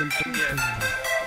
Yeah.